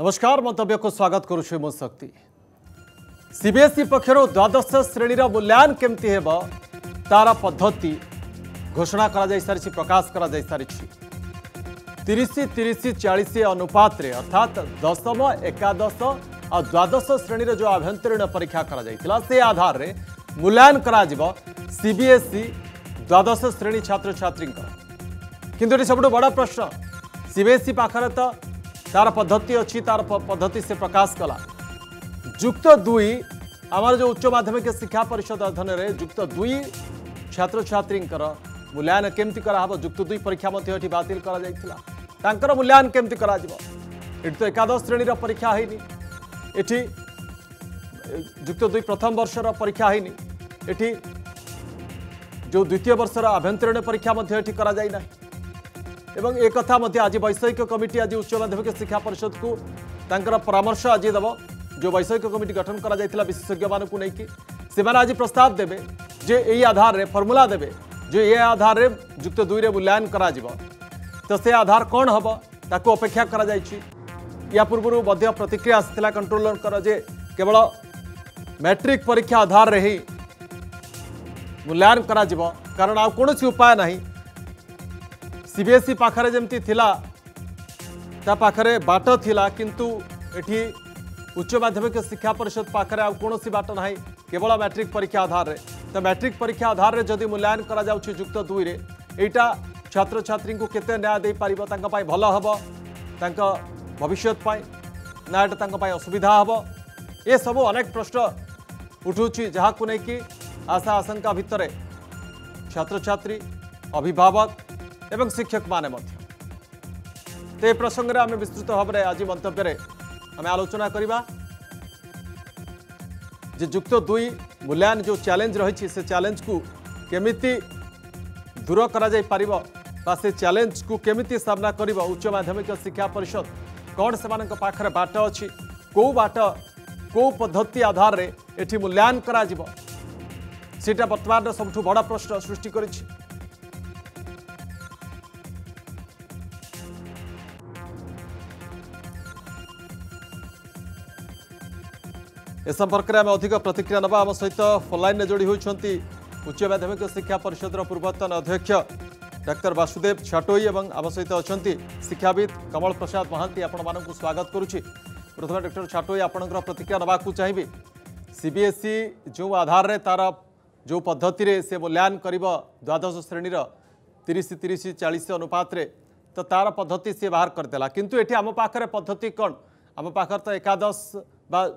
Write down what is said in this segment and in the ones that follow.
नमस्कार मंत्य को स्वागत करुशक्ति सीबीएसई पक्षर द्वादश श्रेणीर मूल्यायन केमती है तार पद्धति घोषणा कर प्रकाश कर चालीस अनुपात अर्थात दशम एकादश और द्वादश श्रेणी जो आभ्यंतरीण परीक्षा कर आधार में मूल्यायन कर सीबीएसई द्वादश श्रेणी छात्र छात्री कि सब बड़ प्रश्न सीबीएसई पाखर तो तार पद्धति अच्छी तार पद्धति से प्रकाश कला युक्त दुई आम जो उच्च माध्यमिक शिक्षा परिषद अधीन में युक्त दुई छात्र छात्री मूल्यायन केमती कराव युक्त दुई परीक्षा बातल कर मूल्यायन केमती कर तो एकादश श्रेणीर परीक्षा होनी युक्त दुई प्रथम वर्षर परीक्षा होनी जो द्वितीय वर्षर आभ्यंतरीण परीक्षा ये ना एवं एक आज वैषयिक कमिटी आज उच्च माध्यमिक शिक्षा परिषद को परामर्श आज देव जो वैषयिक कमिटी गठन कर विशेषज्ञ मानक नहीं कि से आज प्रस्ताव देवे जे यही आधार में फर्मूला देवे जो ये आधार में युक्त दुई में मूल्यायन तो से आधार कौन हम ताको अपेक्षा कर पूर्व प्रतिक्रिया आ कंट्रोलर जे केवल मैट्रिक परीक्षा आधार ही मूल्यायन कारण आ कौन उपाय ना सीबीएसई पाखे जमती थिला ता बाट थिला किंतु एठी उच्च माध्यमिक शिक्षा परिषद पाखे आ बाट ना केवल मैट्रिक परीक्षा आधार रे तो मैट्रिक परीक्षा आधार रे जदी मूल्यायन करा दुईरे युक्त छात्र छात्री को केते न्याय दे पारिबो तांका पाई भलो हबो तांका असुविधा हबो ये सब अनेक प्रश्न उठुछि जहाँ को नै की आशा आशंका भितर छात्र छात्री अभिभावक ଏବଂ ଶିକ୍ଷକମାନେ ମଧ୍ୟ ତ ଏ ପ୍ରସଙ୍ଗରେ ଆମେ ବିସ୍ତୃତ ଭାବରେ ଆଜି ମନ୍ତବ୍ୟରେ ଆମେ ଆଲୋଚନା କରିବା ଯେ ଯୁକ୍ତ ଦୁଇ ମୂଲ୍ୟାୟନ ଯେଉଁ ଚ୍ୟାଲେଞ୍ଜ ରହିଛି ସେ ଚ୍ୟାଲେଞ୍ଜକୁ କେମିତି ଦୂର କରାଯାଇପାରିବ ବା ସେ ଚ୍ୟାଲେଞ୍ଜକୁ କେମିତି ସାମ୍ନା କରିବ ଉଚ୍ଚ ମାଧ୍ୟମିକ ଶିକ୍ଷା ପରିଷଦ କ'ଣ ସେମାନଙ୍କ ପାଖରେ ବାଟ ଅଛି କେଉଁ ବାଟ କେଉଁ ପଦ୍ଧତି ଆଧାରରେ ଏଠି ମୂଲ୍ୟାୟନ କରାଯିବ ସେଇଟା ବର୍ତ୍ତମାନର ସବୁଠୁ ବଡ଼ ପ୍ରଶ୍ନ ସୃଷ୍ଟି କରିଛି ଏ ସମ୍ପର୍କରେ ଆମେ ଅଧିକ ପ୍ରତିକ୍ରିୟା ନେବା ଆମ ସହିତ ଫୋନ୍ଲାଇନ୍ରେ ଯୋଡ଼ି ହୋଇଛନ୍ତି ଉଚ୍ଚ ମାଧ୍ୟମିକ ଶିକ୍ଷା ପରିଷଦର ପୂର୍ବତନ ଅଧ୍ୟକ୍ଷ ଡାକ୍ତର ବାସୁଦେବ ଛାଟୋଇ ଏବଂ ଆମ ସହିତ ଅଛନ୍ତି ଶିକ୍ଷାବିତ୍ କମଳ ପ୍ରସାଦ ମହାନ୍ତି ଆପଣମାନଙ୍କୁ ସ୍ୱାଗତ କରୁଛି ପ୍ରଥମେ ଡକ୍ଟର ଛାଟୋଇ ଆପଣଙ୍କର ପ୍ରତିକ୍ରିୟା ନେବାକୁ ଚାହିଁବି ସିବିଏସ୍ଇ ଯେଉଁ ଆଧାରରେ ତା'ର ଯେଉଁ ପଦ୍ଧତିରେ ସେ ମୂଲ୍ୟାୟନ କରିବ ଦ୍ୱାଦଶ ଶ୍ରେଣୀର ତିରିଶ ତିରିଶ ଚାଳିଶ ଅନୁପାତରେ ତ ତା'ର ପଦ୍ଧତି ସିଏ ବାହାର କରିଦେଲା କିନ୍ତୁ ଏଠି ଆମ ପାଖରେ ପଦ୍ଧତି କ'ଣ ଆମ ପାଖରେ ତ ଏକାଦଶ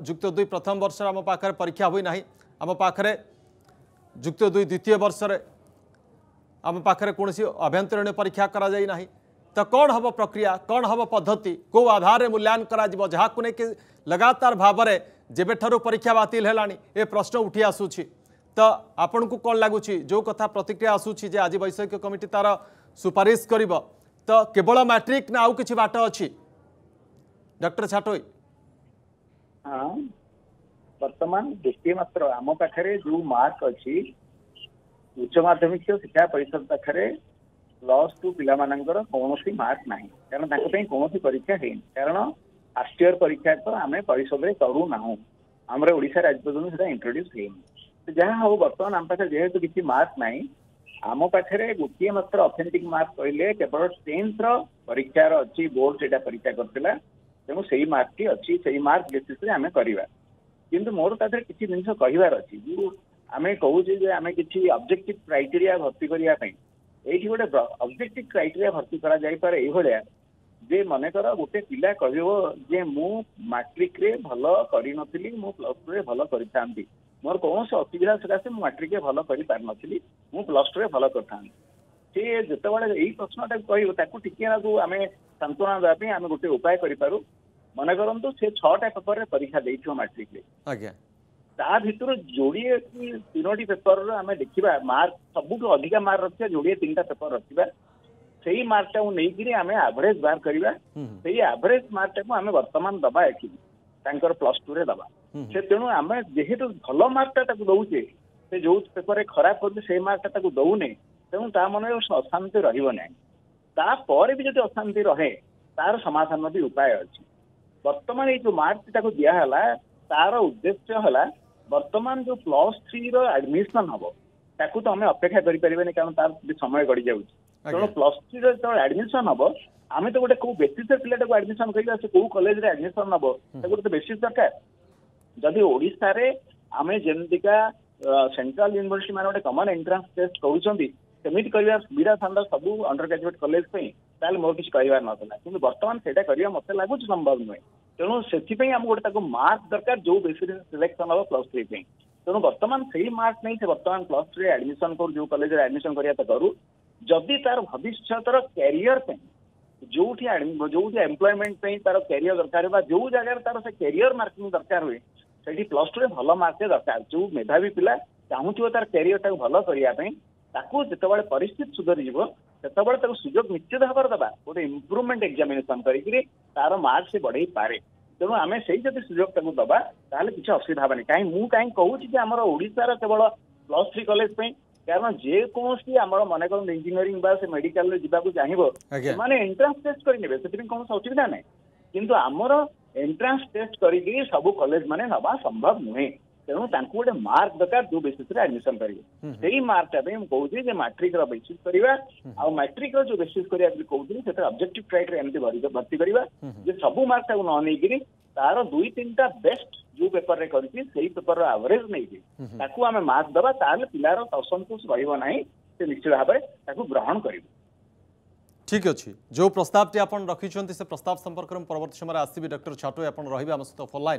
যুক্ত দুই প্রথম বর্ষের আম পাখে পরীক্ষা হয়ে না আম পাখে যুক্ত দুই দ্বিতীয় বর্ষের আম পাখে কৌশি আভ্যন্তরীণ পরীক্ষা করা যাই না তো কণ হব প্রক্রিয়া কণ হব পদ্ধতি কেউ আধারে মূল্যায়ন করা যা लगातार भावना जेबेठू परीक्षा बातिल है ए प्रश्न उठी आसूँ तो आपण को कौन लगुच जो कथा प्रतिक्रिया आसूँ जे आज वैषयिक कमिटी तार सुपारिश कर तो केवल मैट्रिक ना आउ कि बाट अच्छी डॉक्टर छाटोई हाँ, वर्तमान दृष्टि मात्र आम पाखे जो मार्क अच्छी उच्च माध्यमिक शिक्षा परिषद पाखे प्लस टू पा कौन मार्क ना कहीं कौन परीक्षा है कारण फास्ट इयर परीक्षा तो, तो आम परिषद करू ना आम ओडा राज्य पर्यटन इंट्रोड्यूस है जहाँ हाउ बर्तमान आम पाखे जेहेतु किसी मार्क ना आम पाखे गोटे मात्र अथेटिक मार्क कहले केवल टेन्थ रीक्षार अच्छी बोर्ड से परीक्षा करता ତେଣୁ ସେଇ ମାର୍କଟି ଅଛି ସେଇ ମାର୍କ ବେସିସରେ ଆମେ କରିବା କିନ୍ତୁ ମୋର ତା ଦେହରେ କିଛି ଜିନିଷ କହିବାର ଅଛି ଯେଉଁ ଆମେ କହୁଛେ ଯେ ଆମେ କିଛି ଅବଜେକ୍ଟିଭ କ୍ରାଇଟେରିଆ ଭର୍ତ୍ତି କରିବା ପାଇଁ ଏଇଠି ଗୋଟେ ଅବଜେକ୍ଟିଭ କ୍ରାଇଟେରିଆ ଭର୍ତ୍ତି କରାଯାଇପାରେ ଏଇଭଳିଆ ଯେ ମନେକର ଗୋଟେ ପିଲା କହିବ ଯେ ମୁଁ ମାଟ୍ରିକରେ ଭଲ କରିନଥିଲି ମୁଁ ପ୍ଲସ୍ ଟୁରେ ଭଲ କରିଥାନ୍ତି ମୋର କୌଣସି ଅସୁବିଧା ସକାଶେ ମୁଁ ମାଟ୍ରିକରେ ଭଲ କରିପାରିନଥିଲି ମୁଁ ପ୍ଲସ୍ ଟୁରେ ଭଲ କରିଥାନ୍ତି ସେ ଯେତେବେଳେ ଏଇ ପ୍ରଶ୍ନଟାକୁ କହିବ ତାକୁ ଟିକେ ନାକୁ ଆମେ ସାନ୍ତ୍ୱନା ଦେବା ପାଇଁ ଆମେ ଗୋଟେ ଉପାୟ କରିପାରୁ ମନେ କରନ୍ତୁ ସେ ଛଅଟା ପେପରରେ ପରୀକ୍ଷା ଦେଇଥିବ ମାଟ୍ରିକରେ ଆଜ୍ଞା ତା ଭିତରୁ ଯୋଡ଼ିଏ କି ତିନୋଟି ପେପରର ଆମେ ଦେଖିବା ମାର୍କ ସବୁଠୁ ଅଧିକା ମାର୍କ ରଖିବା ଯୋଡ଼ିଏ ତିନିଟା ପେପର ରଖିବା ସେଇ ମାର୍କଟାକୁ ନେଇକିରି ଆମେ ଆଭରେଜ ବାହାର କରିବା ସେଇ ଆଭରେଜ ମାର୍କଟାକୁ ଆମେ ବର୍ତ୍ତମାନ ଦବା ଏଠି ତାଙ୍କର ପ୍ଲସ୍ ଟୁରେ ଦବା ସେ ତେଣୁ ଆମେ ଯେହେତୁ ଭଲ ମାର୍କଟା ତାକୁ ଦଉଛେ ସେ ଯୋଉ ପେପରରେ ଖରାପ କରୁଛି ସେଇ ମାର୍କଟା ତାକୁ ଦଉନେ ତେଣୁ ତା ମନରେ ଅଶାନ୍ତି ରହିବ ନାହିଁ ତାପରେ ବି ଯଦି ଅଶାନ୍ତି ରହେ ତାର ସମାଧାନ ବି ଉପାୟ ଅଛି ବର୍ତ୍ତମାନ ଏଇ ଯୋଉ ମାର୍କ ତାକୁ ଦିଆହେଲା ତାର ଉଦ୍ଦେଶ୍ୟ ହେଲା ବର୍ତ୍ତମାନ ଯୋଉ ପ୍ଲସ୍ ଥ୍ରୀର ଆଡମିସନ ହବ ତାକୁ ତ ଆମେ ଅପେକ୍ଷା କରିପାରିବାନି କାରଣ ତାର ସମୟ ଗଡି ଯାଉଛି ତେଣୁ ପ୍ଲସ୍ ଥ୍ରୀର ଯେତେବେଳେ ଆଡମିସନ ହବ ଆମେ ତ ଗୋଟେ କୋଉ ବେସିସରେ ପିଲାଟାକୁ ଆଡମିସନ କରିବା ସେ କୋଉ କଲେଜରେ ଆଡମିସନ ନବ ତାକୁ ଗୋଟେ ବେସିସ ଦରକାର ଯଦି ଓଡିଶାରେ ଆମେ ଯେମିତିକା ସେଣ୍ଟ୍ରାଲ ୟୁନିଭର୍ସିଟି ମାନେ ଗୋଟେ କମନ ଏଣ୍ଟ୍ରାନ୍ସ ଟେଷ୍ଟ କରୁଛନ୍ତି ସେମିତି କରିବା ବିରା ଥାନ୍ତା ସବୁ ଅଣ୍ଡର ଗ୍ରାଜୁଏଟ କଲେଜ ପାଇଁ ତାହେଲେ ମୋର କିଛି କରିବାର ନଥିଲା କିନ୍ତୁ ବର୍ତ୍ତମାନ ସେଇଟା କରିବା ମତେ ଲାଗୁଛି ସମ୍ଭବ ନୁହେଁ ତେଣୁ ସେଥିପାଇଁ ଆମକୁ ଗୋଟେ ତାକୁ ମାର୍କ ଦରକାର ଯୋଉ ବେସିରେ ସିଲେକ୍ସନ ହବ ପ୍ଲସ୍ ଥ୍ରୀ ପାଇଁ ତେଣୁ ବର୍ତ୍ତମାନ ସେଇ ମାର୍କ ନେଇ ସେ ବର୍ତ୍ତମାନ ପ୍ଲସ୍ ଥ୍ରୀରେ ଆଡମିସନ କରୁ ଯୋଉ କଲେଜରେ ଆଡମିସନ କରିବା ତ କରୁ ଯଦି ତାର ଭବିଷ୍ୟତର କ୍ୟାରିୟର ପାଇଁ ଯୋଉଠି ଯୋଉଠି ଏମ୍ପ୍ଲୟମେଣ୍ଟ ପାଇଁ ତାର କ୍ୟାରିୟର ଦରକାର ବା ଯୋଉ ଜାଗାରେ ତାର ସେ କ୍ୟାରିୟର ମାର୍କିଂ ଦରକାର ହୁଏ ସେଠି ପ୍ଲସ୍ ଟୁରେ ଭଲ ମାର୍କ ଦରକାର ଯୋଉ ମେଧାବୀ ପିଲା ଚାହୁଁଥିବ ତାର କ୍ୟାରିୟରଟାକୁ ଭଲ କରିବା ପାଇଁ তকউ তেবল ಪರಿಸ್থ সুধরি যিবো এতবল তক সুযোগ নিচ্য দhbar দবা ওরে ইমপ্রুভমেন্ট এক্সামিনেশন କରିকি তার মার্সে बढাই পারে তেম আমে সেইযত সুযোগ তক দবা তাহে পিছে অসুবিধা হব নাই কাই মু কাই কওছি যে আমরো ওড়িশার তেবল প্লাস 3 কলেজ পই কারণ জে কোনসি আমরো মনে কৰো ইঞ্জিনিয়ারিং বা মেডিকেল জিবাকু চাইব মানে এন্ট্রান্স টেস্ট କରି নিবে সেতে কোন সউচি না নাই কিন্তু আমরো এন্ট্রান্স টেস্ট କରିকি সব কলেজ মানে নবা সম্ভব নহি तेनाली मार्क दरकार जो बेसीस एडमिशन करेंगे मार्कटा मुझे कहूँ मैट्रिक रेसीस करा मैट्रिक रो बेसीस कहते अब्जेक्टिव क्राइट एम भर्ती करा सब मार्क टाक नई तार दुई तीन टा बेस्ट जो पेपर रे सही पेपर रो नहीं आम मार्क दवा तिलार असंतोष रही निश्चित भाव ग्रहण कर ठीक अच्छे जो प्रस्ताव टी आप रखिंट से प्रस्ताव संपर्क में परवर्त समय आसबी डक्टर छाटो आप रही सहित फोनल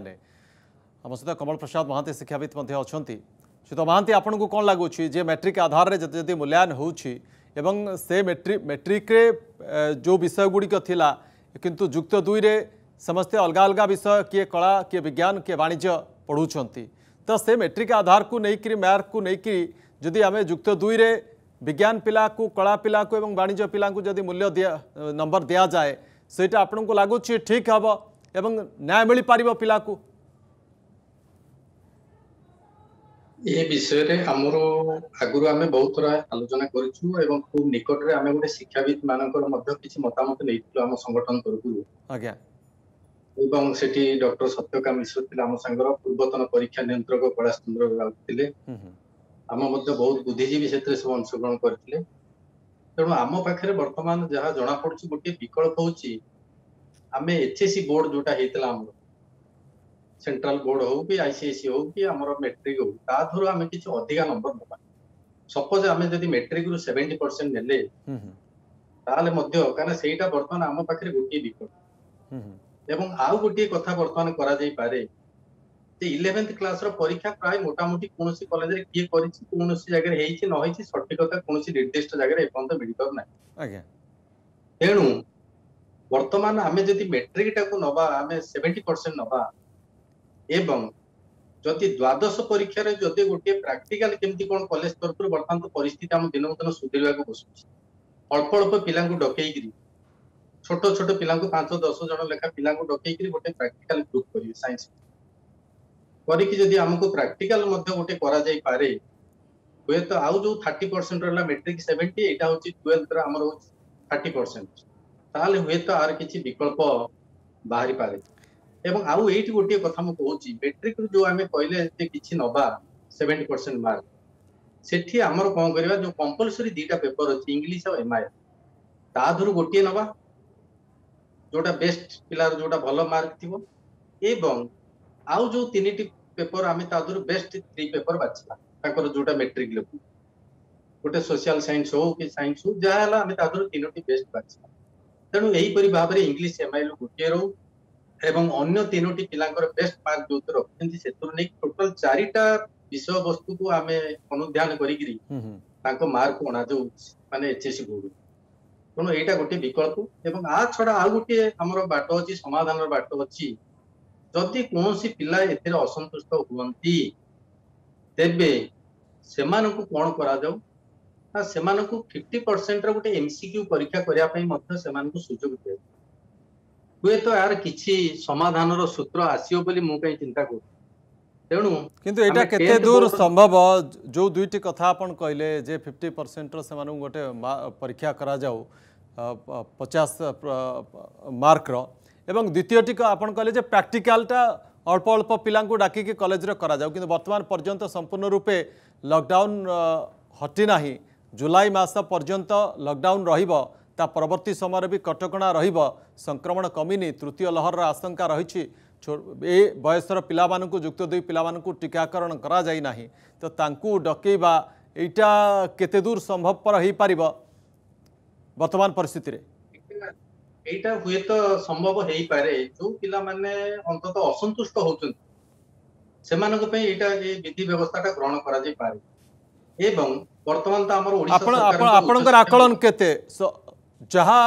आम सहित कमल प्रसाद महां शिक्षावित अच्छा तो महांती आपन को कौन लगुच मेट्रिक आधार में जिते जी मूल्यायन हो मेट्रिक मेट्रिक्रे जो विषय गुड़िकला कितु युक्त दुईरे समस्ते अलग अलग विषय किए कला किए विज्ञान किए वाणिज्य पढ़ुं तो से मेट्रिक आधार को लेकिन मार्क को लेकिन जदि आम युक्त दुईरे विज्ञान पिला को कला पिला को एवं वाणिज्य पिला को जदि मूल्य दि नंबर दिया जाए सेटा आपन को लगुच ठीक हम एवं न्याय मिल पार पिला को ଏ ବିଷୟରେ ଆମର ଆଗରୁ ଆମେ ବହୁତ ଥର ଆଲୋଚନା କରିଛୁ ଏବଂ ଖୁବ ନିକଟରେ ଆମେ ଗୋଟେ ଶିକ୍ଷାବିତ ମାନଙ୍କର ମଧ୍ୟ କିଛି ମତାମତ ନେଇଥିଲୁ ଆମ ସଂଗଠନ ତରଫରୁ ଆଜ୍ଞା ଏବଂ ସେଠି ଡକ୍ଟର ସତ୍ୟକା ମିଶ୍ର ଥିଲେ ଆମ ସାଙ୍ଗର ପୂର୍ବତନ ପରୀକ୍ଷା ନିୟନ୍ତ୍ରକ କୈଳାସ ଚନ୍ଦ୍ର ରାଉତ ଥିଲେ ଆମ ମଧ୍ୟ ବହୁତ ବୁଦ୍ଧିଜୀବୀ ସେଥିରେ ସବୁ ଅଂଶଗ୍ରହଣ କରିଥିଲେ ତେଣୁ ଆମ ପାଖରେ ବର୍ତ୍ତମାନ ଯାହା ଜଣାପଡୁଛି ଗୋଟିଏ ବିକଳ୍ପ ହଉଛି ଆମେ ଏଚଏସି ବୋର୍ଡ ଯୋଉଟା ହେଇଥିଲା ଆମର ସେଣ୍ଟ୍ରାଲ ବୋର୍ଡ ହଉ କି ଆଇସିଆଇସି ହଉ କି ଆମର ମେଟ୍ରିକ ହଉ ତା ଦେହରୁ ଆମେ କିଛି ଅଧିକା ନମ୍ବର ନେବା ସପୋଜ ଆମେ ଯଦି ମେଟ୍ରିକରୁ ସେଭେଣ୍ଟି ପରସେଣ୍ଟ ନେଲେ ତାହେଲେ ମଧ୍ୟ କାରଣ ସେଇଟା ବର୍ତ୍ତମାନ ଆମ ପାଖରେ ଗୋଟିଏ ବିକଳ୍ପ ଏବଂ ଆଉ ଗୋଟିଏ କଥା ବର୍ତ୍ତମାନ କରାଯାଇପାରେ ଯେ ଇଲେଭେନ୍ଥ କ୍ଲାସର ପରୀକ୍ଷା ପ୍ରାୟ ମୋଟାମୋଟି କୌଣସି କଲେଜରେ କିଏ କରିଛି କୌଣସି ଜାଗାରେ ହେଇଛି ନ ହେଇଛି ସଠିକତା କୌଣସି ନିର୍ଦ୍ଦିଷ୍ଟ ଜାଗାରେ ଏପର୍ଯ୍ୟନ୍ତ ମିଳିପାରୁ ନାହିଁ ତେଣୁ ବର୍ତ୍ତମାନ ଆମେ ଯଦି ମେଟ୍ରିକଟାକୁ ନବା ଆମେ ସେଭେଣ୍ଟି ପରସେଣ୍ଟ ନବା ଏବଂ ଯଦି ଦ୍ୱାଦଶ ପରୀକ୍ଷାରେ ଯଦି ଗୋଟିଏ ପ୍ରାକ୍ଟିକାଲ କେମିତି କ'ଣ କଲେଜ ତରଫରୁ ବର୍ତ୍ତମାନ ପରିସ୍ଥିତି ଆମ ଦିନକୁ ଦିନ ସୁଧୁରିବାକୁ ବସୁଛି ଅଳ୍ପ ଅଳ୍ପ ପିଲାଙ୍କୁ ଡକେଇକିରି ଛୋଟ ଛୋଟ ପିଲାଙ୍କୁ ପାଞ୍ଚ ଦଶ ଜଣ ଲେଖା ପିଲାଙ୍କୁ ଡକେଇକିରି ଗୋଟେ ପ୍ରାକ୍ଟିକାଲ ଗ୍ରୁପ କରିବେ ସାଇନ୍ସ କରିକି ଯଦି ଆମକୁ ପ୍ରାକ୍ଟିକାଲ ମଧ୍ୟ ଗୋଟେ କରାଯାଇପାରେ ହୁଏତ ଆଉ ଯୋଉ ଥାର୍ଟି ପରସେଣ୍ଟ ରହିଲା ମେଟ୍ରିକ ସେଭେଣ୍ଟି ଏଇଟା ହଉଛି ଟୁଏଲ୍ଥର ଆମର ହଉଛି ଥାର୍ଟି ପରସେଣ୍ଟ ତାହେଲେ ହୁଏତ ଆର କିଛି ବିକଳ୍ପ ବାହାରିପାରେ ଏବଂ ଆଉ ଏଇଠି ଗୋଟିଏ କଥା ମୁଁ କହୁଛି ମେଟ୍ରିକରୁ ଯୋଉ ଆମେ କହିଲେ ଏତେ କିଛି ନବା ସେଭେଣ୍ଟି ପରସେଣ୍ଟ ମାର୍କ ସେଠି ଆମର କଣ କରିବା ଯୋଉ କମ୍ପଲସରୀ ଦୁଇଟା ପେପର ଅଛି ଇଂଲିଶ ଆଉ ଏମଆଇ ତା ଦେହରୁ ଗୋଟିଏ ନବା ଯୋଉଟା ବେଷ୍ଟ ପିଲାର ଯୋଉଟା ଭଲ ମାର୍କ ଥିବ ଏବଂ ଆଉ ଯୋଉ ତିନିଟି ପେପର ଆମେ ତା ଦେହରୁ ବେଷ୍ଟ ଥ୍ରୀ ପେପର ବାଛିବା ତାଙ୍କର ଯୋଉଟା ମେଟ୍ରିକ ଲେବୁଲ ଗୋଟେ ସୋସିଆଲ ସାଇନ୍ସ ହଉ କି ସାଇନ୍ସ ହଉ ଯାହା ହେଲା ଆମେ ତା ଦେହରୁ ତିନୋଟି ବେଷ୍ଟ ବାଛିବା ତେଣୁ ଏହିପରି ଭାବରେ ଇଂଲିଶ ଏମଆଇଲ ଗୋଟିଏ ରହୁ ଏବଂ ଅନ୍ୟ ତିନୋଟି ପିଲାଙ୍କର ବେଷ୍ଟ ମାର୍କ ଯୋଉଥିରେ ରଖିଛନ୍ତି ସେଥିରୁ ନେଇକି ଟୋଟାଲ ଚାରିଟା ବିଷୟବସ୍ତୁକୁ ଆମେ ଅନୁଧ୍ୟାନ କରିକିରି ତାଙ୍କ ମାର୍କ ଅଣାଯାଉଛି ମାନେ ଏଚ୍ଏସି ବୋର୍ଡ ତେଣୁ ଏଇଟା ଗୋଟିଏ ବିକଳ୍ପ ଏବଂ ଆ ଛଡା ଆଉ ଗୋଟିଏ ଆମର ବାଟ ଅଛି ସମାଧାନର ବାଟ ଅଛି ଯଦି କୌଣସି ପିଲା ଏଥିରେ ଅସନ୍ତୁଷ୍ଟ ହୁଅନ୍ତି ତେବେ ସେମାନଙ୍କୁ କଣ କରାଯାଉ ସେମାନଙ୍କୁ ଫିଫ୍ଟି ପରସେଣ୍ଟ ର ଗୋଟେ କ୍ୟୁ ପରୀକ୍ଷା କରିବା ପାଇଁ ମଧ୍ୟ ସେମାନଙ୍କୁ ସୁଯୋଗ ଦିଆଯାଉ ହୁଏତ ଏହାର କିଛି ସମାଧାନର ସୂତ୍ର ଆସିବ ବୋଲି ମୁଁ କାହିଁ ଚିନ୍ତା କରୁଛି ତେଣୁ କିନ୍ତୁ ଏଇଟା କେତେ ଦୂର ସମ୍ଭବ ଯେଉଁ ଦୁଇଟି କଥା ଆପଣ କହିଲେ ଯେ ଫିଫ୍ଟି ପରସେଣ୍ଟର ସେମାନଙ୍କୁ ଗୋଟେ ପରୀକ୍ଷା କରାଯାଉ ପଚାଶ ମାର୍କର ଏବଂ ଦ୍ୱିତୀୟଟି ଆପଣ କହିଲେ ଯେ ପ୍ରାକ୍ଟିକାଲଟା ଅଳ୍ପ ଅଳ୍ପ ପିଲାଙ୍କୁ ଡାକିକି କଲେଜରେ କରାଯାଉ କିନ୍ତୁ ବର୍ତ୍ତମାନ ପର୍ଯ୍ୟନ୍ତ ସମ୍ପୂର୍ଣ୍ଣ ରୂପେ ଲକଡାଉନ୍ ହଟି ନାହିଁ ଜୁଲାଇ ମାସ ପର୍ଯ୍ୟନ୍ତ ଲକଡାଉନ୍ ରହିବ ତା ପରବର୍ତ୍ତୀ ସମୟରେ ବି କଟକଣା ରହିବ ସଂକ୍ରମଣ କମିନି ତୃତୀୟ ଲହରର ଆଶଙ୍କା ରହିଛି ଏ ବୟସର ପିଲାମାନଙ୍କୁ ଯୁକ୍ତ ଦୁଇ ପିଲାମାନଙ୍କୁ ଟିକାକରଣ କରାଯାଇନାହିଁ ତ ତାଙ୍କୁ ଡକେଇବା ଏଇଟା କେତେ ଦୂର ସମ୍ଭବପର ହେଇପାରିବ ବର୍ତ୍ତମାନ ପରିସ୍ଥିତିରେ ଏଇଟା ହୁଏତ ସମ୍ଭବ ହେଇପାରେ ଯେଉଁ ପିଲାମାନେ ଅନ୍ତତଃ ଅସନ୍ତୁଷ୍ଟ ହଉଛନ୍ତି ସେମାନଙ୍କ ପାଇଁ ଏଇଟା ଏ ବିଧି ଏବଂ ବର୍ତ୍ତମାନ କେତେ ଯାହା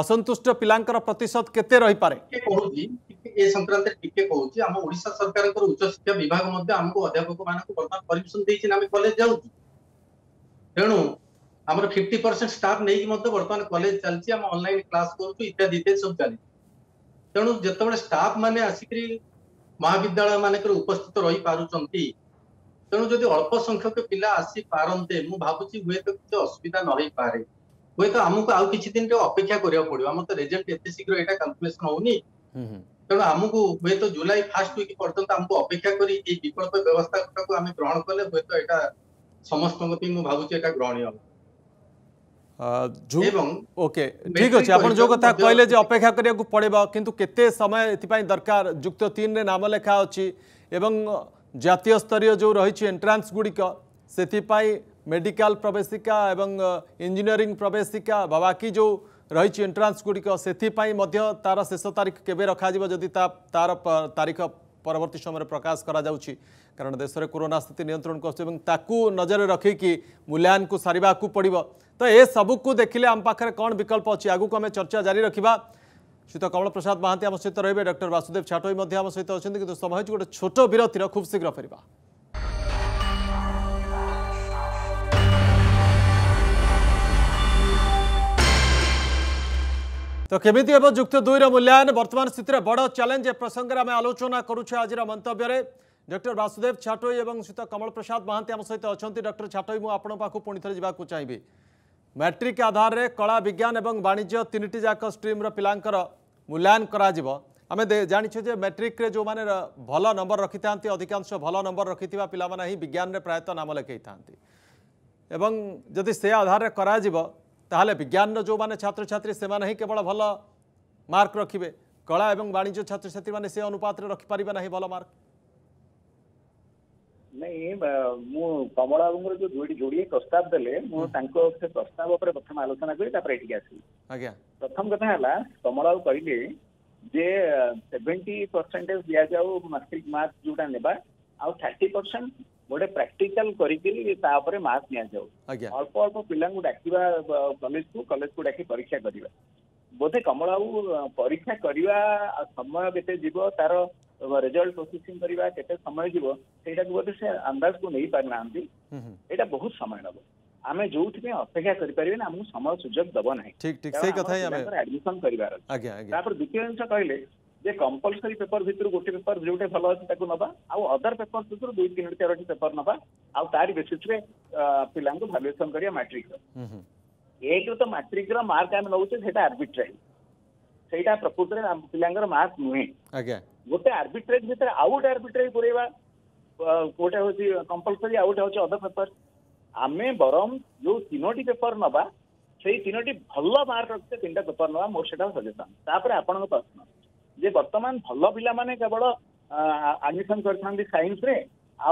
ଅସନ୍ତୁଷ୍ଟ ପିଲାଙ୍କର ପ୍ରତିଶତ କେତେ ରହିପାରେ କହୁଛି ଏ ସଂକ୍ରାନ୍ତରେ ଟିକେ କହୁଛି ଆମ ଓଡ଼ିଶା ସରକାରଙ୍କର ଉଚ୍ଚଶିକ୍ଷା ବିଭାଗ ମଧ୍ୟ ଆମକୁ ଅଧ୍ୟାପକ ମାନଙ୍କୁ ବର୍ତ୍ତମାନ ପରମିଶନ ଦେଇଛି ଆମେ କଲେଜ ଯାଉଛୁ ତେଣୁ ଆମର ଫିଫ୍ଟି ପରସେଣ୍ଟ ଷ୍ଟାଫ୍ ନେଇକି ମଧ୍ୟ ବର୍ତ୍ତମାନ କଲେଜ ଚାଲିଛି ଆମେ ଅନଲାଇନ୍ କ୍ଲାସ୍ କରୁଛୁ ଇତ୍ୟାଦି ଇତ୍ୟାଦି ସବୁ ଚାଲିଛି ତେଣୁ ଯେତେବେଳେ ଷ୍ଟାଫ୍ ମାନେ ଆସିକରି ମହାବିଦ୍ୟାଳୟ ମାନଙ୍କରେ ଉପସ୍ଥିତ ରହିପାରୁଛନ୍ତି ତେଣୁ ଯଦି ଅଳ୍ପ ସଂଖ୍ୟକ ପିଲା ଆସିପାରନ୍ତେ ମୁଁ ଭାବୁଛି ହୁଏତ କିଛି ଅସୁବିଧା ନ ହେଇପାରେ ହୁଏତ ଆମକୁ ଆଉ କିଛି ଦିନରେ ଅପେକ୍ଷା କରିବାକୁ ପଡିବ ଆମର ତ ରେଜଲ୍ଟ ଏତେ ଶୀଘ୍ର ଏଇଟା କାଲକୁଲେସନ ହଉନି ତେଣୁ ଆମକୁ ହୁଏତ ଜୁଲାଇ ଫାର୍ଷ୍ଟ ୱିକ୍ ପର୍ଯ୍ୟନ୍ତ ଆମକୁ ଅପେକ୍ଷା କରି ଏଇ ବିକଳ୍ପ ବ୍ୟବସ୍ଥାଟାକୁ ଆମେ ଗ୍ରହଣ କଲେ ହୁଏତ ଏଇଟା ସମସ୍ତଙ୍କ ପାଇଁ ମୁଁ ଭାବୁଛି ଏଇଟା ଗ୍ରହଣୀୟ ହେବ ওকে ঠিক আছে আপনার যে কথা কহিলেন যে অপেক্ষা করা পড়ব কিন্তু কেতে সময় এপাই দরকার যুক্ত তিনে নাম লেখা অছি এবং জাতীয় স্তরীয় যে রয়েছে এন্ট্রান্স গুড়িক সেপাই मेडिकल प्रवेशिका एवं इंजीनियरिंग प्रवेशिका बाकी जो रही एंट्रांस गुड़िक से तार शेष तारीख के रखा जदि तार तारीख परवर्त समय प्रकाश कर कारण देश में कोरोना स्थिति नियंत्रण कर नजर रखी मूल्यायन को सारे पड़ो तो यह सबूक देखने आम पाखे कौन विकल्प अच्छी आगे आम चर्चा जारी रखा सहित कमल प्रसाद महांती आम सहित रे डर वासुदेव छाटोई आम सहित अच्छे कि समय गोटे छोट विरती खूब शीघ्र फेरवा তো কেমিতি হব যুক্ত দুইর মূল্যায়ন বর্তমান স্থিতির বড় চ্যালেঞ্জ এ প্রসঙ্গে আমি আলোচনা করুছে আজর মন্তব্যের ডক্টর বাসুদেব ছাটোই এবং শ্রীত কমল প্রসাদ মহান্তি আমার সহিত অনেক ডক্টর ছাটোই মু আপনার পাখ পুঁ থে যা চাইবি ম্যাট্রিক আধারে কলা বিজ্ঞান এবং বাণিজ্য তিনটি যাক স্ট্রিম্র পিলাঙ্কর মূল্যায়ন করা যাব আমি জাঁছু যে ম্যাট্রিক্রে যে ভাল নম্বর রকি থাকে অধিকাংশ ভাল নম্বর রকি পিলা হি বিজ্ঞানের প্রায়ত নাম লেখাই থাকে এবং যদি সে আধারে করা ताल विज्ञान जो मैंने छात्र छात्री से केवल भल मार्क रखिए कला और वाणिज्य छात्र छात्री मैंने से अनुपात रखिपर ना भल मार्क नहीं मु कमल बाबू जो जोड़ी प्रस्ताव देले मुझे प्रस्ताव पर प्रथम आलोचना प्रथम कथा कमल बाबू कहले सेवेन्टी परसेंटेज दि जाऊ मार्क जो थर्टी परसेंट બોધે પ્રેક્ટિકલ કરી લીલી તાપર માસ્ક નિયા જાઉં અલ્પોર કો બિલાંગુ ાખીવા ગમેશ કો કોલેજ કો ાખી પરીક્ષા કરીવા બોધે કમળાઉ પરીક્ષા કરીવા સમય બેતે જીબો તારો રિઝલ્ટ ઓસીસિંગ કરીવા કેતે સમય જીબો સેઠા કો બોધે સે અંદાજ કો નહી પાકલાંંથી હં હં એટા બહુત સામાન્ય હબો અમે જોઉ થી મે અપેક્ષા કરી પરિવે ન હમુ સમય સુજોબ દબો નહી ઠીક ઠીક સેઈ કથા હી અમે એડમિશન કરીવા અગ્યા તાપર દિત્યંશ કહીલે ଯେ କମ୍ପଲସରି ପେପର ଭିତରୁ ଗୋଟେ ପେପର ଯୋଉଟା ଭଲ ଅଛି ତାକୁ ନବା ଆଉ ଅଦର ପେପର ଭିତରୁ ଦୁଇ ତିନି ଚାରୋଟି ପେପର ନବା ଆଉ ତାରି ବେସିସରେ ପିଲାଙ୍କୁ ଭାଲୁଏସନ କରିବା ମାଟ୍ରିକର ଏକରେ ତ ମାଟ୍ରିକର ମାର୍କ ଆମେ ନଉଛେ ସେଇଟା ଆର୍ବିଟ୍ରାରୀ ସେଇଟା ପ୍ରକୃତରେ ପିଲାଙ୍କର ମାର୍କ ନୁହେଁ ଗୋଟେ ଆର୍ବିଟ୍ରେଜ ଭିତରେ ଆଉ ଗୋଟେ ଆର୍ବିଟ୍ରେଜ ପୁରେଇବା ଗୋଟେ ହଉଛି କମ୍ପଲସରି ଆଉ ଗୋଟେ ହଉଛି ଅଦର ପେପର ଆମେ ବରଂ ଯୋଉ ତିନୋଟି ପେପର ନବା ସେଇ ତିନୋଟି ଭଲ ମାର୍କ ରଖିతే ତିନିଟା ପେପର ନବା ମୋର ସେଟା ସଜେସନ ତାପରେ ଆପଣଙ୍କ ପ୍ରଶ୍ନ ଯେ ବର୍ତ୍ତମାନ ଭଲ ପିଲାମାନେ କେବଳ ଆଡମିଶନ କରିଥାନ୍ତି ସାଇନ୍ସରେ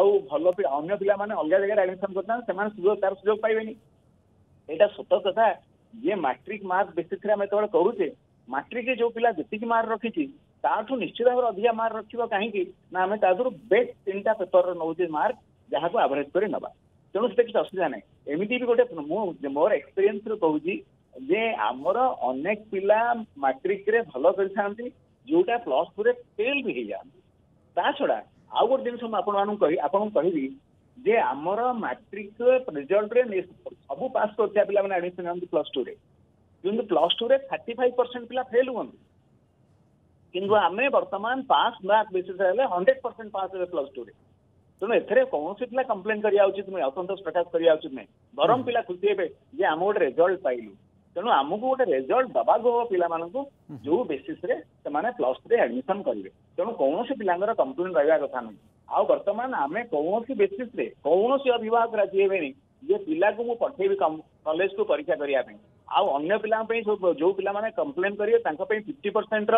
ଆଉ ଭଲ ଅନ୍ୟ ପିଲାମାନେ ଅଲଗା ଜାଗାରେ ଆଡମିଶନ କରିଥାନ୍ତି ସେମାନେ ସୁଯୋଗ ତାର ସୁଯୋଗ ପାଇବେନି ଏଇଟା ସତ କଥା ଯିଏ ମାଟ୍ରିକ ମାର୍କ ବେସିସରେ ଆମେ ଯେତେବେଳେ କରୁଛେ ମାଟ୍ରିକରେ ଯୋଉ ପିଲା ଯେତିକି ମାର୍କ ରଖିଛି ତାଠୁ ନିଶ୍ଚିତ ଭାବରେ ଅଧିକା ମାର୍କ ରଖିବ କାହିଁକି ନା ଆମେ ତା ଦେହରୁ ବେଷ୍ଟ ତିନିଟା ପେପରର ନଉଛେ ମାର୍କ ଯାହାକୁ ଆଭରେଜ କରି ନେବା ତେଣୁ ସେଟା କିଛି ଅସୁବିଧା ନାହିଁ ଏମିତି ବି ଗୋଟେ ମୁଁ ମୋର ଏକ୍ସପିରିଏନ୍ସରୁ କହୁଛି ଯେ ଆମର ଅନେକ ପିଲା ମାଟ୍ରିକରେ ଭଲ କରିଥାନ୍ତି ଯୋଉଟା ପ୍ଲସ୍ ଟୁରେ ଫେଲ୍ ବି ହେଇଯାଆନ୍ତି ତା ଛଡ଼ା ଆଉ ଗୋଟେ ଜିନିଷ ମୁଁ ଆପଣମାନଙ୍କୁ କହି ଆପଣଙ୍କୁ କହିବି ଯେ ଆମର ମାଟ୍ରିକ ରେଜଲ୍ଟରେ ସବୁ ପାସ୍ କରୁଥିବା ପିଲାମାନେ ଆଡ଼ମିସନ ନିଅନ୍ତି ପ୍ଲସ୍ ଟୁରେ କିନ୍ତୁ ପ୍ଲସ୍ ଟୁରେ ଥାର୍ଟି ଫାଇଭ ପରସେଣ୍ଟ ପିଲା ଫେଲ୍ ହୁଅନ୍ତି କିନ୍ତୁ ଆମେ ବର୍ତ୍ତମାନ ପାସ୍ ମାର୍କ ବେସିସ୍ ହେଲେ ହଣ୍ଡ୍ରେଡ୍ ପରସେଣ୍ଟ ପାସ୍ ହେବେ ପ୍ଲସ୍ ଟୁରେ ତେଣୁ ଏଥିରେ କୌଣସି ପିଲା କମ୍ପ୍ଲେନ୍ କରିବା ଉଚିତ ନୁହେଁ ଅସନ୍ତୋଷ ପ୍ରକାଶ କରିବା ଉଚିତ ନୁହେଁ ବରଂ ପିଲା ଖୁସି ହେବେ ଯେ ଆମେ ଗୋଟେ ରେଜଲ୍ଟ ପାଇଲୁ तेणु आमको गोटे रेजल्ट दबा हम पिला जो बेसीस्रे प्लस थ्री एडमिशन करेंगे तेणु कौन पिला कंप्लेन रहा कथ नुह आउ बर्तमान आम कौन बेसीस्रे कौन अभिभावक राजी हेनी ये पिला को मुझे पठेबी कलेज को परीक्षा करने आउ अन्य पिला जो पिला माने कंप्लेन करिवे तांका पे 50 परसेंट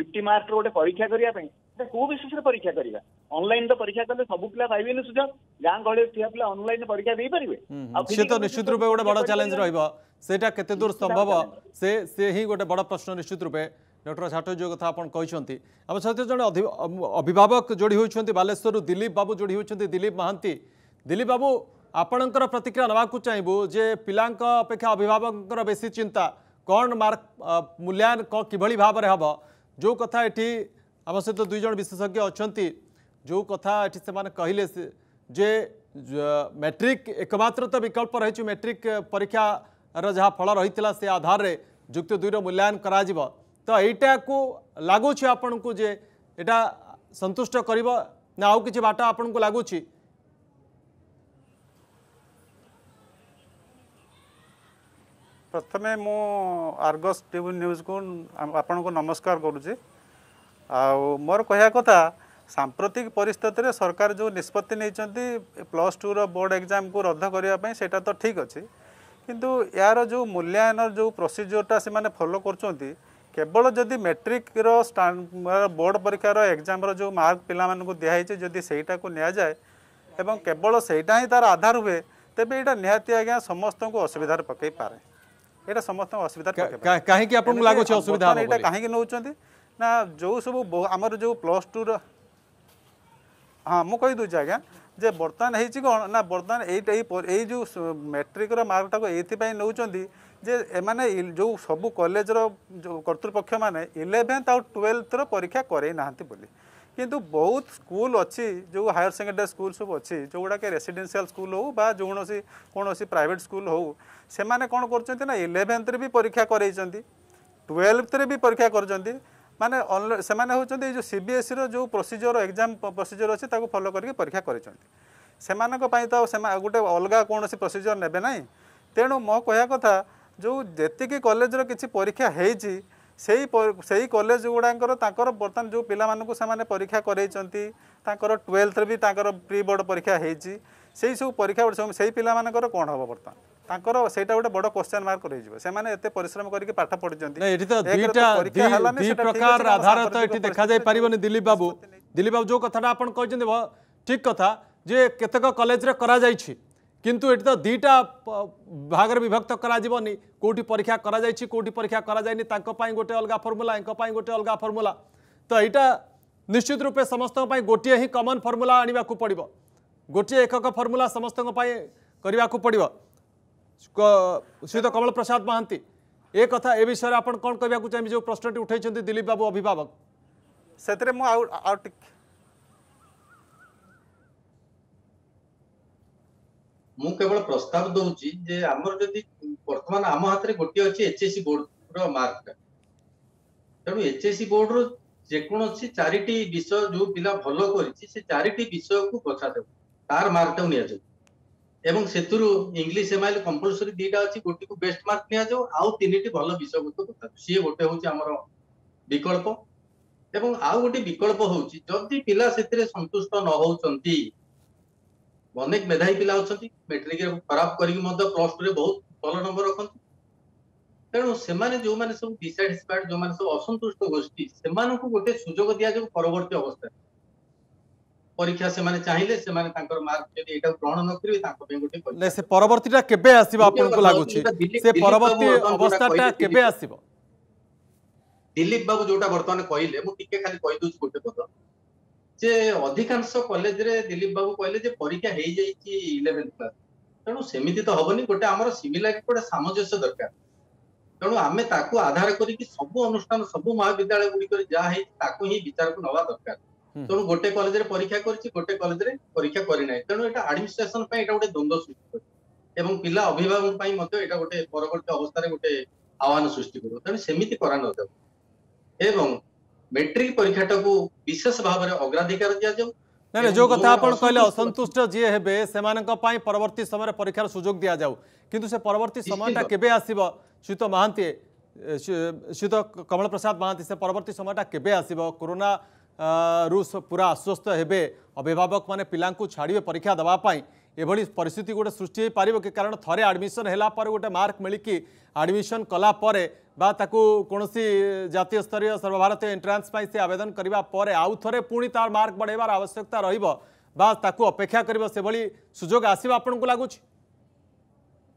50 मार्क रो परीक्षा करिया पे को विशेष रे परीक्षा करिवा ऑनलाइन तो परीक्षा करले सब पिला पाइबे न सुजा गां गळे थिया पिला ऑनलाइन परीक्षा दे परिवे आउ से तो निश्चित रूपे गोटे बडा चैलेंज रहइबो सेटा केते दूर संभव से से ही गोटे बडा प्रश्न निश्चित रूपे डॉक्टर छाटो जो कथा आपण कहिसेंती आम सहित जने अभिभावक जोडी होइछेंती बालेश्वर दिलीप बाबू जोडी होइछेंती दिलीप महंती दिलीप बाबू आपणकर प्रतिक्रिया नाकू चाहिए जे पा अभिभावक बेस चिंता कौन मार्क मूल्यायन किभली भाव में हम जो कथा यी आम सहित दुईज विशेषज्ञ अच्छा जो कथा से कहले जे मैट्रिक एकम्र तो विकल्प रही मैट्रिक परीक्षा जहाँ फल रही से आधार में युक्त दुईर मूल्यायन कर तो यहाँ को लगुच आपण को जे यहाँ सतुष्ट कर आउ कि बाट आपण को लगुच ପ୍ରଥମେ ମୁଁ ଆର୍ଗସ୍ ଟିଭି ନ୍ୟୁଜ୍କୁ ଆପଣଙ୍କୁ ନମସ୍କାର କରୁଛି ଆଉ ମୋର କହିବା କଥା ସାମ୍ପ୍ରତିକ ପରିସ୍ଥିତିରେ ସରକାର ଯେଉଁ ନିଷ୍ପତ୍ତି ନେଇଛନ୍ତି ପ୍ଲସ୍ ଟୁର ବୋର୍ଡ ଏକ୍ଜାମ୍କୁ ରଦ୍ଦ କରିବା ପାଇଁ ସେଇଟା ତ ଠିକ୍ ଅଛି କିନ୍ତୁ ୟାର ଯେଉଁ ମୂଲ୍ୟାୟନର ଯେଉଁ ପ୍ରୋସିଜିଓରଟା ସେମାନେ ଫଲୋ କରୁଛନ୍ତି କେବଳ ଯଦି ମେଟ୍ରିକ୍ର ବୋର୍ଡ଼ ପରୀକ୍ଷାର ଏକ୍ଜାମ୍ର ଯେଉଁ ମାର୍କ ପିଲାମାନଙ୍କୁ ଦିଆହେଇଛି ଯଦି ସେଇଟାକୁ ନିଆଯାଏ ଏବଂ କେବଳ ସେଇଟା ହିଁ ତା'ର ଆଧାର ହୁଏ ତେବେ ଏଇଟା ନିହାତି ଆଜ୍ଞା ସମସ୍ତଙ୍କୁ ଅସୁବିଧାରେ ପକାଇପାରେ এটা সমস্ত অসুবিধা কাহিকি আপনার লাগুছে অসুবিধা এটা কাহিকি নৌছেন না যে সব আমার যে প্লস টু হ্যাঁ মু কইদেছি আজ্ঞা যে বর্তমান হয়েছি কোণ না বর্তমান এইটা এই যে ম্যাট্রিকর মার্কটাকে এইপাই নৌকর যে এমানে যে সবু কলেজর কর্তৃপক্ষ মানে ইলেভেন্থ আউ টুয়েলথর পরীক্ষা করাই না বলে কিন্তু বহুত স্কুল ଅଛି ଯେଉଁ ହାୟର ସେକେଣ୍ଡାରୀ ସ୍କୁଲ ସବୁ ଅଛି ଯେଉଁଗୁଡ଼ାକ ରେସିଡେନ୍ସିଆଲ ସ୍କୁଲ ହେଉ ବା ଯେକୌଣସି କୌଣସି ପ୍ରାଇଭେଟ୍ ସ୍କୁଲ ହେଉ ସେମାନେ କ'ଣ କରୁଛନ୍ତି ନା ଇଲେଭେନ୍ଥରେ ବି ପରୀକ୍ଷା କରେଇଛନ୍ତି ଟୁଏଲ୍ଭଥରେ ବି ପରୀକ୍ଷା କରୁଛନ୍ତି ମାନେ ସେମାନେ ହେଉଛନ୍ତି ଏଇ ଯେଉଁ ସି ବି ଏସ୍ଇର ଯେଉଁ ପ୍ରୋସିଜିଓର ଏକ୍ଜାମ୍ ପ୍ରୋସିଜିଓର ଅଛି ତାକୁ ଫଲୋ କରିକି ପରୀକ୍ଷା କରିଛନ୍ତି ସେମାନଙ୍କ ପାଇଁ ତ ଗୋଟେ ଅଲଗା କୌଣସି ପ୍ରୋସିଜିଓର ନେବେ ନାହିଁ ତେଣୁ ମୋ କହିବା କଥା ଯେଉଁ ଯେତିକି କଲେଜର କିଛି ପରୀକ୍ଷା ହେଇଛି সেই সেই কলেজ গুড়াঙ্কর তাঁর বর্তমান যে পিলামানকু সেমানে পরীক্ষা করাইছেন তাঁর টুয়েলথরে বি তাঁর প্রি বোর্ড পরীক্ষা হয়েছি সেই সব পরীক্ষা সেই পিলামানকর কোণ হব বর্তমান ତାଙ୍କର ସେଇଟା ଗୋଟେ ବଡ କ୍ୱେଶ୍ଚନ୍ ମାର୍କ ରହିଯିବ ସେମାନେ ଏତେ ପରିଶ୍ରମ କରିକି ପାଠ ପଢିଛନ୍ତି ଏଠି ତ ଦୁଇଟା ଦୁଇ ପ୍ରକାର ଆଧାର ତ ଏଠି ଦେଖାଯାଇ ପାରିବନି ଦିଲ୍ଲୀପ ବାବୁ ଦିଲ୍ଲୀପ ବାବୁ ଯୋଉ କଥାଟା ଆପଣ କହିଛନ୍ତି ଠିକ୍ କଥା ଯେ କେତେକ କଲେଜରେ କରାଯାଇଛି କିନ୍ତୁ ଏଠି ତ ଦୁଇଟା ଭାଗରେ ବିଭକ୍ତ କରାଯିବନି କେଉଁଠି ପରୀକ୍ଷା କରାଯାଇଛି କେଉଁଠି ପରୀକ୍ଷା କରାଯାଇନି ତାଙ୍କ ପାଇଁ ଗୋଟେ ଅଲଗା ଫର୍ମୁଲା ୟାଙ୍କ ପାଇଁ ଗୋଟେ ଅଲଗା ଫର୍ମୁଲା ତ ଏଇଟା ନିଶ୍ଚିତ ରୂପେ ସମସ୍ତଙ୍କ ପାଇଁ ଗୋଟିଏ ହିଁ କମନ୍ ଫର୍ମୁଲା ଆଣିବାକୁ ପଡ଼ିବ ଗୋଟିଏ ଏକକ ଫର୍ମୁଲା ସମସ୍ତଙ୍କ ପାଇଁ କରିବାକୁ ପଡ଼ିବ ଶ୍ରୀଯୁକ୍ତ କମଳ ପ୍ରସାଦ ମହାନ୍ତି ଏ କଥା ଏ ବିଷୟରେ ଆପଣ କ'ଣ କହିବାକୁ ଚାହିଁବେ ଯେଉଁ ପ୍ରଶ୍ନଟି ଉଠାଇଛନ୍ତି ଦିଲ୍ଲୀପ ବାବୁ ଅଭିଭାବକ ସେଥିରେ ମୁଁ ଆଉ ଆଉ ଟିକେ ମୁଁ କେବଳ ପ୍ରସ୍ତାବ ଦଉଛି ଯେ ଆମର ଯଦି ବର୍ତ୍ତମାନ ଆମ ହାତରେ ଗୋଟିଏ ଅଛି ଏଚଏସି ବୋର୍ଡର ମାର୍କ ତେଣୁ ଏଚଏସି ବୋର୍ଡ଼ରୁ ଯେକୌଣସି ଚାରିଟି ବିଷୟ ଯୋଉ ପିଲା ଭଲ କରିଛି ସେ ଚାରିଟି ବିଷୟକୁ ବଛା ଦେବ ତାର ମାର୍କଟାକୁ ନିଆଯାଉ ଏବଂ ସେଥିରୁ ଇଂଲିଶ ଏମାଇଲ କମ୍ପଲସରୀ ଦିଟା ଅଛି ଗୋଟିକୁ ବେଷ୍ଟ ମାର୍କ ନିଆଯାଉ ଆଉ ତିନିଟି ଭଲ ବିଷୟବସ୍ତୁ କଥା ସିଏ ଗୋଟେ ହଉଛି ଆମର ବିକଳ୍ପ ଏବଂ ଆଉ ଗୋଟେ ବିକଳ୍ପ ହଉଛି ଯଦି ପିଲା ସେଥିରେ ସନ୍ତୁଷ୍ଟ ନ ହଉଛନ୍ତି ଅନେକ ମେଧାବୀ ପିଲା ଅଛନ୍ତି ମେଟ୍ରିକରେ ଖରାପ କରିକି ମଧ୍ୟ ପ୍ଲସ୍ ଟୁରେ ବହୁତ ଭଲ ନମ୍ବର ରଖନ୍ତି ତେଣୁ ସେମାନେ ଯେଉଁମାନେ ସବୁ ଡିସାଟିସ୍ଫାଏଡ୍ ଯେଉଁମାନେ ସବୁ ଅସନ୍ତୁଷ୍ଟ ଗୋଷ୍ଠୀ ସେମାନଙ୍କୁ ଗୋଟେ ସୁଯୋଗ ଦିଆଯିବ ପରବର୍ତ୍ତୀ ଅବସ୍ଥାରେ ପରୀକ୍ଷା ସେମାନେ ଚାହିଁଲେ ସେମାନେ ତାଙ୍କର ମାର୍କ ଯଦି ଏଇଟାକୁ ଗ୍ରହଣ ନ କରିବେ ତାଙ୍କ ପାଇଁ ଗୋଟେ ସେ ପରବର୍ତ୍ତୀଟା କେବେ ଆସିବ ଆପଣଙ୍କୁ ଲାଗୁଛି ସେ ପରବର୍ତ୍ତୀ ଅବସ୍ଥାଟା କେବେ ଆସିବ ଦିଲ୍ଲୀପ ବାବୁ ଯୋଉଟା ବର୍ତ୍ତମାନ କହିଲେ ମୁଁ ଟିକେ ଖାଲି କହିଦଉଛି ଗୋଟେ କଥା ଯେ ଅଧିକାଂଶ କଲେଜରେ ଦିଲ୍ଲୀପ ବାବୁ କହିଲେ ଯେ ପରୀକ୍ଷା ହେଇଯାଇଛି ଇଲେଭେନ୍ କ୍ଲାସ ତେଣୁ ସେମିତି ତ ହବନି ଗୋଟେ ଆମର ସିମିଲାରି ଗୋଟେ ସାମଞ୍ଜସ୍ୟ ଦରକାର ତେଣୁ ଆମେ ତାକୁ ଆଧାର କରିକି ସବୁ ଅନୁଷ୍ଠାନ ସବୁ ମହାବିଦ୍ୟାଳୟ ଗୁଡିକରେ ଯାହା ହେଇଛି ତାକୁ ହିଁ ବିଚାରକୁ ନବା ଦରକାର ତେଣୁ ଗୋଟେ କଲେଜରେ ପରୀକ୍ଷା କରିଛି ଗୋଟେ କଲେଜରେ ପରୀକ୍ଷା କରିନାହିଁ ତେଣୁ ଏଇଟା ଆଡମିନିଷ୍ଟ୍ରେସନ ପାଇଁ ଏଇଟା ଗୋଟେ ଦ୍ୱନ୍ଦ ସୃଷ୍ଟି କରୁଛି ଏବଂ ପିଲା ଅଭିଭାବକ ପାଇଁ ମଧ୍ୟ ଏଇଟା ଗୋଟେ ପରବର୍ତ୍ତୀ ଅବସ୍ଥାରେ ଗୋଟେ ଆହ୍ୱାନ ସୃଷ୍ଟି କରିବ ତେଣୁ ସେମିତି କରାନଯାଉ ଏବଂ मेट्रिक परीक्षा टा को विशेष भाव अग्राधिकार दि जाऊ ना जो कथा आपण कहले असंतुष्ट जे हेबे सेमानक पई समय परीक्षार सुजोग दि जाऊ किंतु से परवर्ती समय टा केबे महांती श्रीत कमल प्रसाद महांती से परवर्त समय टा कोरोना रूस पूरा आश्वस्त हेबे अभिभावक मैंने पिलांकू छाड़े परीक्षा दबा ଏଭଳି ପରିସ୍ଥିତି ଗୋଟେ ସୃଷ୍ଟି ହୋଇପାରିବ କି କାରଣ ଥରେ ଆଡ଼ମିସନ୍ ହେଲା ପରେ ଗୋଟେ ମାର୍କ ମିଳିକି ଆଡ଼ମିସନ୍ କଲା ପରେ ବା ତାକୁ କୌଣସି ଜାତୀୟ ସ୍ତରୀୟ ସର୍ବଭାରତୀୟ ଏଣ୍ଟ୍ରାନ୍ସ ପାଇଁ ସେ ଆବେଦନ କରିବା ପରେ ଆଉ ଥରେ ପୁଣି ତାର ମାର୍କ ବଢ଼ାଇବାର ଆବଶ୍ୟକତା ରହିବ ବା ତାକୁ ଅପେକ୍ଷା କରିବ ସେଭଳି ସୁଯୋଗ ଆସିବ ଆପଣଙ୍କୁ ଲାଗୁଛି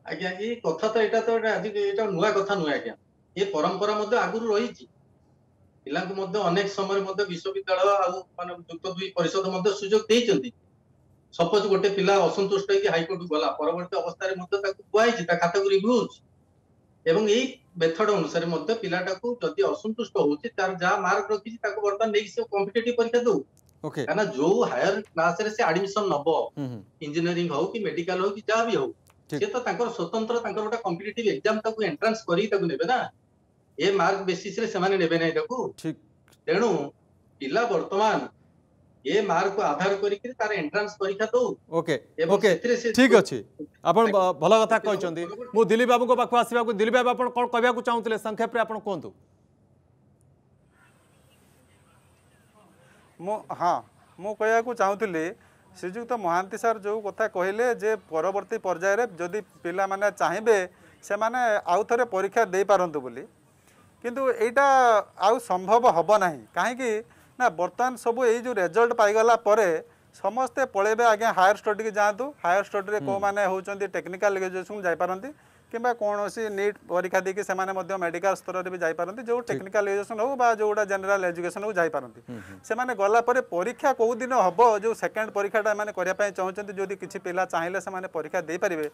ଆଜ୍ଞା ଏ କଥା ତ ଏଇଟା ତ ଆଜି ଏଇଟା ନୂଆ କଥା ନୁହେଁ ଆଜ୍ଞା ଏ ପରମ୍ପରା ମଧ୍ୟ ଆଗରୁ ରହିଛି ପିଲାଙ୍କୁ ମଧ୍ୟ ଅନେକ ସମୟରେ ମଧ୍ୟ ବିଶ୍ୱବିଦ୍ୟାଳୟ ଆଉ ମାନେ ଯୁକ୍ତ ଦୁଇ ପରିଷଦ ମଧ୍ୟ ସୁଯୋଗ ଦେଇଛନ୍ତି ସପୋଜ ଗୋଟେ ପିଲା ଅସନ୍ତୁଷ୍ଟ ହେଇକି ହାଇକୋର୍ଟକୁ ଗଲା ପରବର୍ତ୍ତୀ ଅବସ୍ଥାରେ ମଧ୍ୟ ତାକୁ କୁହାଯାଇଛି ତା ଖାତାକୁ ରିଭ୍ୟୁ ହଉଛି ଏବଂ ଏଇ ମେଥଡ ଅନୁସାରେ ମଧ୍ୟ ପିଲାଟାକୁ ଯଦି ଅସନ୍ତୁଷ୍ଟ ହଉଛି ତାର ଯାହା ମାର୍କ ରଖିଛି ତାକୁ ବର୍ତ୍ତମାନ ନେଇକି ସେ କମ୍ପିଟେଟିଭ ପରୀକ୍ଷା ଦଉ କାରଣ ଯୋଉ ହାୟର କ୍ଲାସରେ ସେ ଆଡମିସନ ନବ ଇଞ୍ଜିନିୟରିଂ ହଉ କି ମେଡିକାଲ ହଉ କି ଯାହା ବି ହଉ ସେ ତ ତାଙ୍କର ସ୍ୱତନ୍ତ୍ର ତାଙ୍କର ଗୋଟେ କମ୍ପିଟେଟିଭ ଏକ୍ଜାମ ତାକୁ ଏଣ୍ଟ୍ରାନ୍ସ କରିକି ତାକୁ ନେବେ ନା ଏ ମାର୍କ ବେସିସରେ ସେମାନେ ନେବେ ନାହିଁ ତାକୁ ତେଣୁ ପିଲା ବର୍ତ୍ତମାନ ଏ ମାର୍କକୁ ଆଧାର କରିକି ତାର ଏଣ୍ଟ୍ରାନ୍ସ ପରୀକ୍ଷା ଦଉ ଓକେ ଓକେ ଠିକ ଅଛି ଆପଣ ଭଲ କଥା କହିଛନ୍ତି ମୁଁ ଦିଲ୍ଲୀପ ବାବୁଙ୍କ ପାଖକୁ ଆସିବାକୁ ଦିଲ୍ଲୀପ ବାବୁ ଆପଣ କ'ଣ କହିବାକୁ ଚାହୁଁଥିଲେ ସଂକ୍ଷେପରେ ଆପଣ କୁହନ୍ତୁ ମୁଁ ହଁ ମୁଁ କହିବାକୁ ଚାହୁଁଥିଲି ଶ୍ରୀଯୁକ୍ତ ମହାନ୍ତି ସାର୍ ଯେଉଁ କଥା କହିଲେ ଯେ ପରବର୍ତ୍ତୀ ପର୍ଯ୍ୟାୟରେ ଯଦି ପିଲାମାନେ ଚାହିଁବେ ସେମାନେ ଆଉ ଥରେ ପରୀକ୍ଷା ଦେଇପାରନ୍ତୁ ବୋଲି କିନ୍ତୁ ଏଇଟା ଆଉ ସମ୍ଭବ ହେବ ନାହିଁ କାହିଁକି ନା ବର୍ତ୍ତମାନ ସବୁ ଏଇ ଯେଉଁ ରେଜଲ୍ଟ ପାଇଗଲା ପରେ ସମସ୍ତେ ପଳେଇବେ ଆଜ୍ଞା ହାୟର ଷ୍ଟଡ଼ିକି ଯାଆନ୍ତୁ ହାୟର ଷ୍ଟଡ଼ିରେ କେଉଁମାନେ ହେଉଛନ୍ତି ଟେକ୍ନିକାଲ ଏଜୁକେସନ୍ ଯାଇପାରନ୍ତି କିମ୍ବା କୌଣସି ନିଟ୍ ପରୀକ୍ଷା ଦେଇକି ସେମାନେ ମଧ୍ୟ ମେଡିକାଲ ସ୍ତରରେ ବି ଯାଇପାରନ୍ତି ଯେଉଁ ଟେକ୍ନିକାଲ ଏଜୁକେସନ୍ ହେଉ ବା ଯେଉଁଟା ଜେନେରାଲ ଏଜୁକେସନ୍ ହେଉ ଯାଇପାରନ୍ତି ସେମାନେ ଗଲା ପରେ ପରୀକ୍ଷା କେଉଁ ଦିନ ହେବ ଯେଉଁ ସେକେଣ୍ଡ ପରୀକ୍ଷାଟା ଏମାନେ କରିବା ପାଇଁ ଚାହୁଁଛନ୍ତି ଯଦି କିଛି ପିଲା ଚାହିଁଲେ ସେମାନେ ପରୀକ୍ଷା ଦେଇପାରିବେ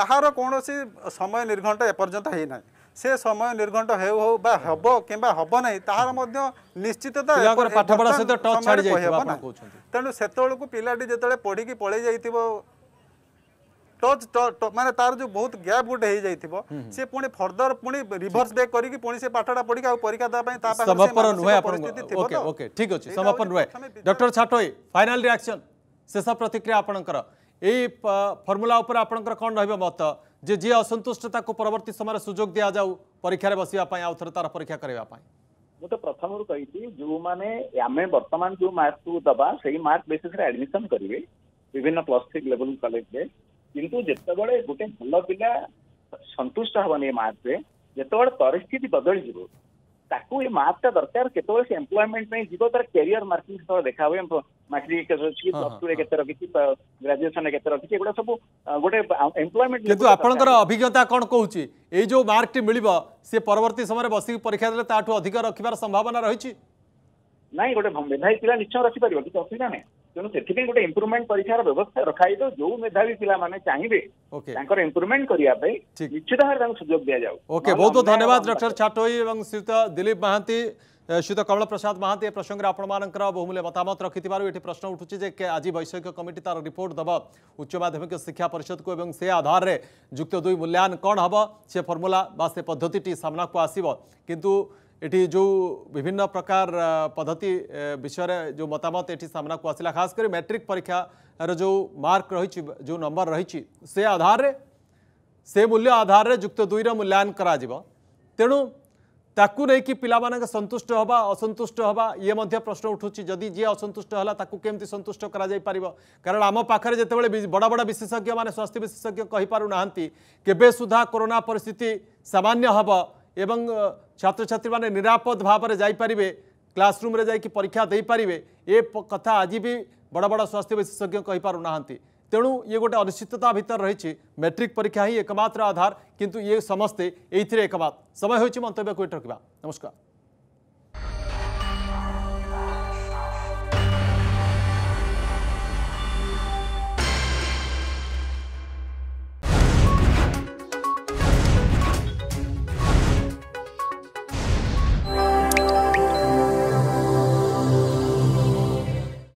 ତାହାର କୌଣସି ସମୟ ନିର୍ଘଣ୍ଟ ଏପର୍ଯ୍ୟନ୍ତ ହେଇନାହିଁ से समय निर्घंट हो हम कि हम ना तेणु से पाटी जो पढ़ की पलि टच मानते तार जो बहुत गैप गोटे सी Pune further Pune reverse back कर परीक्षा डॉक्टर छाटोई फाइनाल रिएक्शन शेष प्रतिक्रिया आप फर्मूला कौन रत जे जी असंतुष्ट परवर्त समय सुजोग दि जाऊ परीक्षा बस तार परीक्षा करने मुझे तो प्रथम कही जो मैंने आम बर्तमान जो मार्क को दबा से मार्क बेसीस एडमिशन करेंगे विभिन्न प्लस थ्री लेवल कलेज कितु जिते गोटे भल पा सतुष्ट हेनी मार्क जिते बड़े पिस्थित बदली जीव ତାକୁ ଏ ମାପଟା ଦରକାର କେତେବେଳେ ସେ ଏମ୍ପ୍ଲୟମେଣ୍ଟ ପାଇଁ ଯିବ ତାର କ୍ୟାରିୟର ମାର୍କିଂ ସେତେବେଳେ ଦେଖା ହୁଏ ମାଟ୍ରିକ କେତେ ରଖିଛି ପ୍ଲସ୍ ଟୁରେ କେତେ ରଖିଛି ଗ୍ରାଜୁଏସନରେ କେତେ ରଖିଛି ଏଗୁଡ଼ା ସବୁ ଗୋଟେ ଏମ୍ପ୍ଲୟମେଣ୍ଟ କିନ୍ତୁ ଆପଣଙ୍କର ଅଭିଜ୍ଞତା କ'ଣ କହୁଛି ଏଇ ଯେଉଁ ମାର୍କଟି ମିଳିବ ସେ ପରବର୍ତ୍ତୀ ସମୟରେ ବସିକି ପରୀକ୍ଷା ଦେଲେ ତାଠୁ ଅଧିକ ରଖିବାର ସମ୍ଭାବନା ରହିଛି ନାଇଁ ଗୋଟେ ମେଧାବୀ ପିଲା ନିଶ୍ଚୟ ରଖିପାରିବ କିଛି ଅସୁବିଧା ନାହିଁ बहुमूल्य मतामत रखी थी प्रश्न उठू आज वैषयिक कमिटी तार रिपोर्ट दब उच्च माध्यमिक शिक्षा परिषद को आधार में युक्त दुई मूल्यायन कौन हम से फर्मूला पद्धति सामना को आसव कितु ये जो विभिन्न प्रकार पद्धति विषय जो मतामत ये सामना को आसला कर मैट्रिक परीक्षार जो मार्क रही जो नंबर रही से आधार रे, से मूल्य आधार रे युक्त दुईर मूल्यायन करेणु ताकू नहीं पिला संतुष्ट हवा असंतुष्ट हवा ये प्रश्न उठू जदि जी असंतुष्ट है केमती सन्तुष्ट कर कारण आम पाखे जिते बड़ बड़ विशेषज्ञ मैंने स्वास्थ्य विशेषज्ञ पार ना केवे सुधा कोरोना परिस्थिति सामान्य हम छात्र छात्री मैंने निरापद भाव में जापारे क्लासरूम जाीक्षा दे पारे ये कथा आज भी बड़ बड़ स्वास्थ्य विशेषज्ञ कही पार ना तेणु ये गोटे अनिश्चितता भितर रही मेट्रिक परीक्षा ही एकम्र आधार किंतु ये समस्ते ये एकमत समय हो मंत्य को रखा नमस्कार